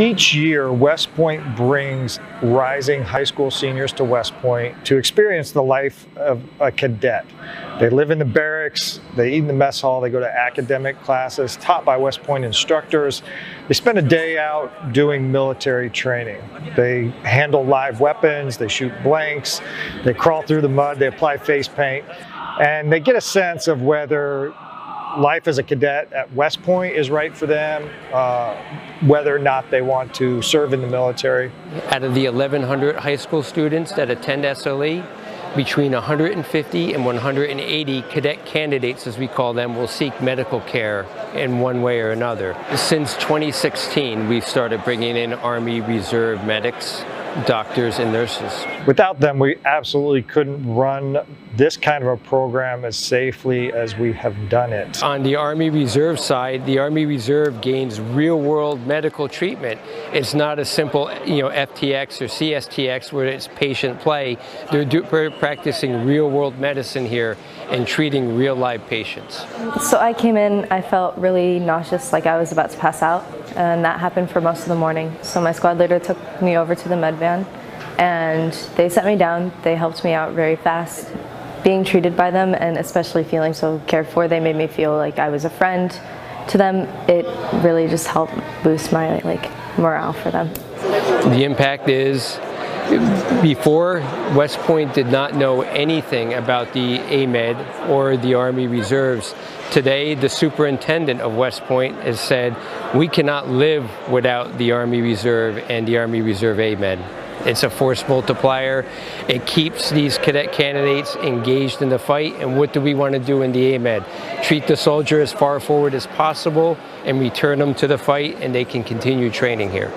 Each year, West Point brings rising high school seniors to West Point to experience the life of a cadet. They live in the barracks, they eat in the mess hall, they go to academic classes taught by West Point instructors. They spend a day out doing military training. They handle live weapons, they shoot blanks, they crawl through the mud, they apply face paint, and they get a sense of whether life as a cadet at West Point is right for them, uh, whether or not they want to serve in the military. Out of the 1,100 high school students that attend SLE, between 150 and 180 cadet candidates, as we call them, will seek medical care in one way or another. Since 2016, we've started bringing in Army Reserve medics doctors and nurses. Without them, we absolutely couldn't run this kind of a program as safely as we have done it. On the Army Reserve side, the Army Reserve gains real-world medical treatment. It's not a simple, you know, FTX or CSTX where it's patient play. They're, do, practicing real-world medicine here and treating real-life patients. So I came in, I felt really nauseous, like I was about to pass out, and that happened for most of the morning. So my squad leader took me over to the med van and they set me down. They helped me out very fast. Being treated by them and especially feeling so cared for, they made me feel like I was a friend to them. It really just helped boost my like morale for them. The impact is before West Point did not know anything about the AMEDD or the Army Reserves. Today, the superintendent of West Point has said, we cannot live without the Army Reserve and the Army Reserve AMEDD. It's a force multiplier. It keeps these cadet candidates engaged in the fight. And what do we want to do in the AMEDD? Treat the soldier as far forward as possible and return them to the fight and they can continue training here.